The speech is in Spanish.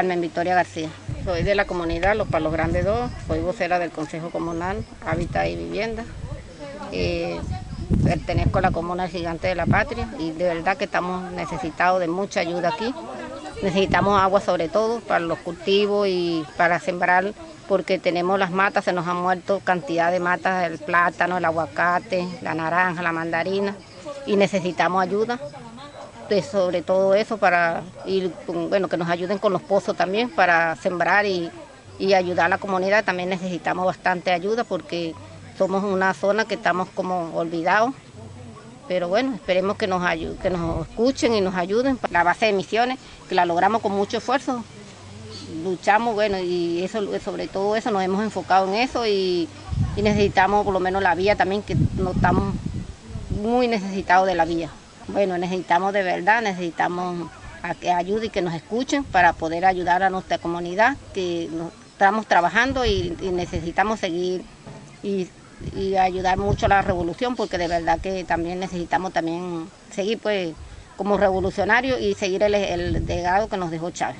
Carmen García. Soy de la comunidad Los Palos Grandes 2, soy vocera del Consejo Comunal Hábitat y Vivienda. Eh, pertenezco a la comuna Gigante de la Patria y de verdad que estamos necesitados de mucha ayuda aquí. Necesitamos agua sobre todo para los cultivos y para sembrar porque tenemos las matas, se nos han muerto cantidad de matas, el plátano, el aguacate, la naranja, la mandarina y necesitamos ayuda sobre todo eso para ir, bueno, que nos ayuden con los pozos también para sembrar y, ayudar a la comunidad. También necesitamos bastante ayuda porque somos una zona que estamos como olvidados. Pero bueno, esperemos que nos, que nos escuchen y nos ayuden. La base de misiones, que la logramos con mucho esfuerzo. Luchamos, bueno, y eso, sobre todo eso nos hemos enfocado en eso y, y necesitamos por lo menos la vía también, que no estamos muy necesitados de la vía. Bueno, necesitamos de verdad, necesitamos a que ayude y que nos escuchen para poder ayudar a nuestra comunidad, que estamos trabajando y, necesitamos seguir y, ayudar mucho a la revolución, porque de verdad que también necesitamos también seguir pues como revolucionarios y seguir el, el legado que nos dejó Chávez.